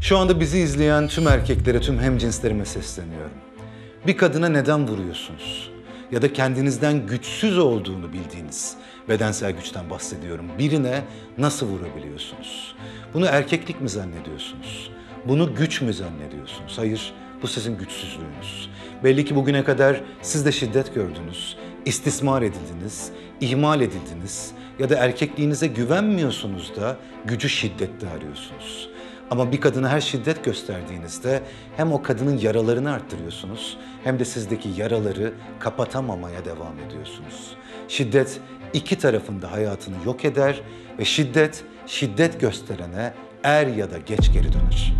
Şu anda bizi izleyen tüm erkeklere, tüm hemcinslerime sesleniyorum. Bir kadına neden vuruyorsunuz? Ya da kendinizden güçsüz olduğunu bildiğiniz bedensel güçten bahsediyorum. Birine nasıl vurabiliyorsunuz? Bunu erkeklik mi zannediyorsunuz? Bunu güç mü zannediyorsunuz? Hayır, bu sizin güçsüzlüğünüz. Belli ki bugüne kadar siz de şiddet gördünüz, istismar edildiniz, ihmal edildiniz ya da erkekliğinize güvenmiyorsunuz da gücü şiddette arıyorsunuz. Ama bir kadına her şiddet gösterdiğinizde hem o kadının yaralarını arttırıyorsunuz hem de sizdeki yaraları kapatamamaya devam ediyorsunuz. Şiddet iki tarafında hayatını yok eder ve şiddet şiddet gösterene er ya da geç geri döner.